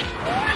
Yeah!